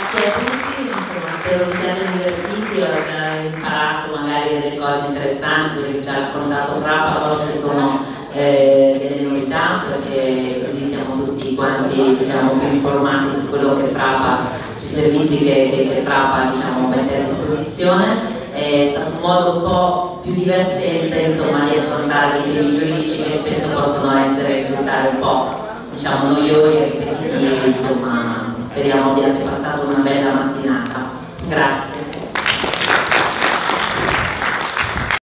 Grazie a tutti, spero vi siate divertiti e imparato magari delle cose interessanti, quelle che ci ha raccontato Frappa forse sono eh, delle novità perché così siamo tutti quanti diciamo, più informati su quello che Frappa, sui servizi che, che, che Frappa diciamo, mette a disposizione. È stato un modo un po' più divertente insomma, di affrontare dei temi giuridici che spesso possono essere risultare un po' diciamo, noiosi e ripetitivi, speriamo abbiate passato una bella mattinata. Grazie.